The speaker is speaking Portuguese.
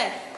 é.